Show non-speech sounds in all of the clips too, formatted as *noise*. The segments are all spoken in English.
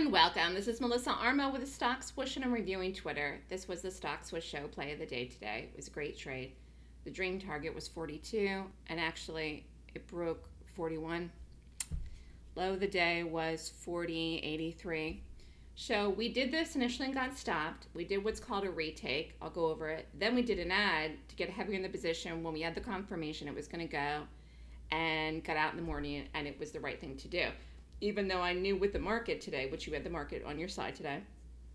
and welcome. This is Melissa Armo with the Stock Swoosh, and I'm reviewing Twitter. This was the Stock Swoosh show play of the day today. It was a great trade. The dream target was 42, and actually it broke 41. Low of the day was 40.83. So we did this initially and got stopped. We did what's called a retake. I'll go over it. Then we did an add to get heavier in the position when we had the confirmation it was going to go and got out in the morning and it was the right thing to do even though I knew with the market today, which you had the market on your side today,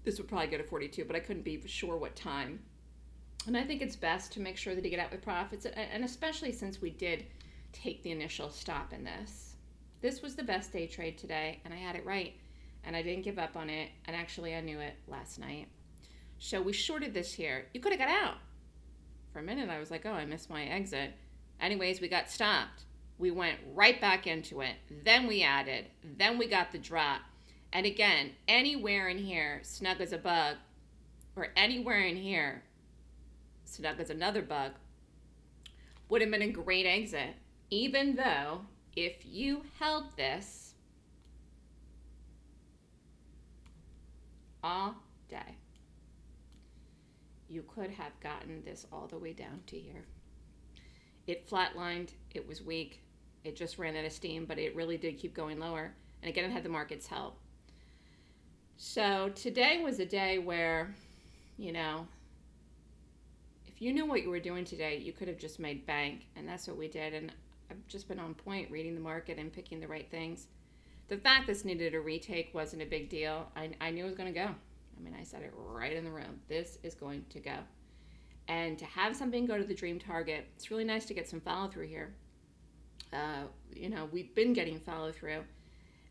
this would probably go to 42, but I couldn't be sure what time. And I think it's best to make sure that you get out with profits, and especially since we did take the initial stop in this. This was the best day trade today, and I had it right, and I didn't give up on it, and actually I knew it last night. So we shorted this here. You could have got out. For a minute, I was like, oh, I missed my exit. Anyways, we got stopped we went right back into it. Then we added. Then we got the drop. And again, anywhere in here, snug as a bug, or anywhere in here, snug as another bug, would have been a great exit. Even though if you held this all day, you could have gotten this all the way down to here. It flatlined, it was weak, it just ran out of steam, but it really did keep going lower. And again, it had the market's help. So today was a day where, you know, if you knew what you were doing today, you could have just made bank. And that's what we did. And I've just been on point reading the market and picking the right things. The fact this needed a retake wasn't a big deal. I, I knew it was going to go. I mean, I said it right in the room. This is going to go. And to have something go to the dream target, it's really nice to get some follow through here. Uh, you know, we've been getting follow through.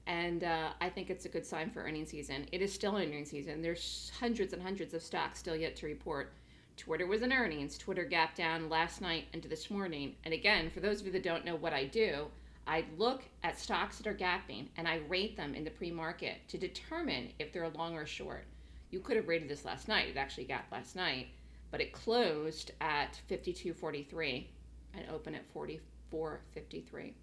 And uh, I think it's a good sign for earnings season. It is still earnings season. There's hundreds and hundreds of stocks still yet to report. Twitter was in earnings. Twitter gapped down last night into this morning. And again, for those of you that don't know what I do, I look at stocks that are gapping and I rate them in the pre market to determine if they're a long or short. You could have rated this last night. It actually gapped last night, but it closed at 52.43 and opened at 40. 453.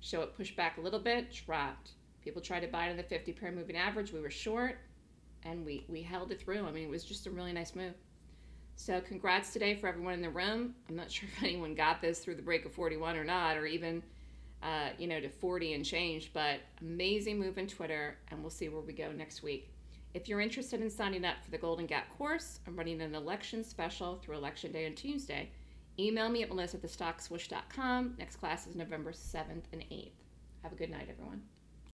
So it pushed back a little bit, dropped. People tried to buy it in the 50 pair moving average. We were short and we, we held it through. I mean, it was just a really nice move. So congrats today for everyone in the room. I'm not *laughs* sure if anyone got this through the break of 41 or not, or even, uh, you know, to 40 and change, but amazing move in Twitter, and we'll see where we go next week. If you're interested in signing up for the Golden Gap course, I'm running an election special through Election Day on Tuesday. Email me at melissa at thestockswoosh.com. Next class is November 7th and 8th. Have a good night, everyone.